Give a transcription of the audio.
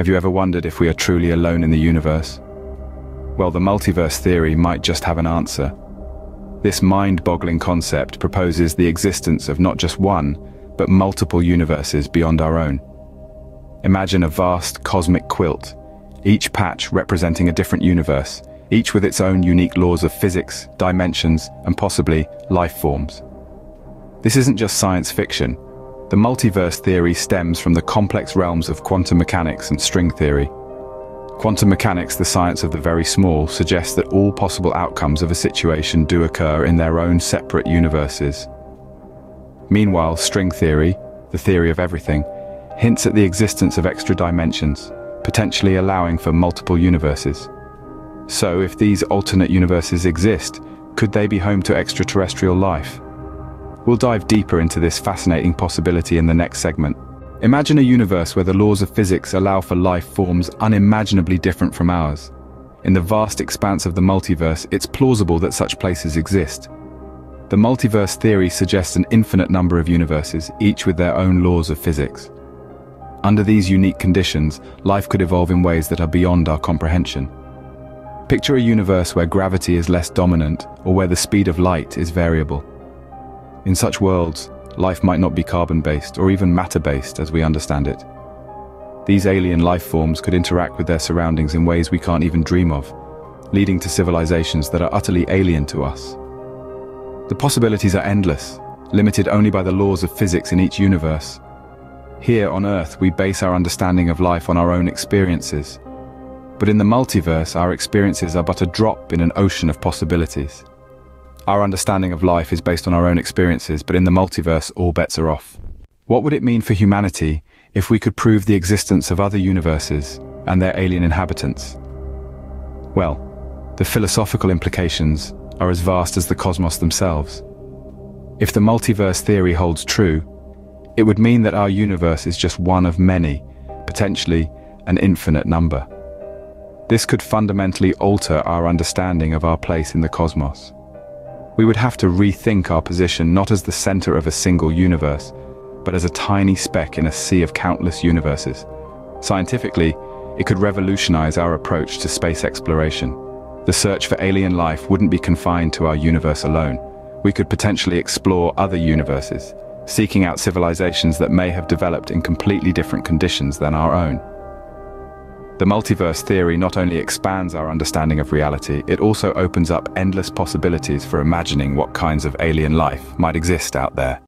Have you ever wondered if we are truly alone in the universe? Well, the multiverse theory might just have an answer. This mind-boggling concept proposes the existence of not just one, but multiple universes beyond our own. Imagine a vast cosmic quilt, each patch representing a different universe, each with its own unique laws of physics, dimensions, and possibly life forms. This isn't just science fiction. The multiverse theory stems from the complex realms of quantum mechanics and string theory. Quantum mechanics, the science of the very small, suggests that all possible outcomes of a situation do occur in their own separate universes. Meanwhile, string theory, the theory of everything, hints at the existence of extra dimensions, potentially allowing for multiple universes. So if these alternate universes exist, could they be home to extraterrestrial life? We'll dive deeper into this fascinating possibility in the next segment. Imagine a universe where the laws of physics allow for life forms unimaginably different from ours. In the vast expanse of the multiverse, it's plausible that such places exist. The multiverse theory suggests an infinite number of universes, each with their own laws of physics. Under these unique conditions, life could evolve in ways that are beyond our comprehension. Picture a universe where gravity is less dominant or where the speed of light is variable. In such worlds, life might not be carbon-based or even matter-based as we understand it. These alien life forms could interact with their surroundings in ways we can't even dream of, leading to civilizations that are utterly alien to us. The possibilities are endless, limited only by the laws of physics in each universe. Here on Earth, we base our understanding of life on our own experiences, but in the multiverse, our experiences are but a drop in an ocean of possibilities. Our understanding of life is based on our own experiences, but in the multiverse, all bets are off. What would it mean for humanity if we could prove the existence of other universes and their alien inhabitants? Well, the philosophical implications are as vast as the cosmos themselves. If the multiverse theory holds true, it would mean that our universe is just one of many, potentially an infinite number. This could fundamentally alter our understanding of our place in the cosmos. We would have to rethink our position not as the center of a single universe, but as a tiny speck in a sea of countless universes. Scientifically, it could revolutionize our approach to space exploration. The search for alien life wouldn't be confined to our universe alone. We could potentially explore other universes, seeking out civilizations that may have developed in completely different conditions than our own. The multiverse theory not only expands our understanding of reality, it also opens up endless possibilities for imagining what kinds of alien life might exist out there.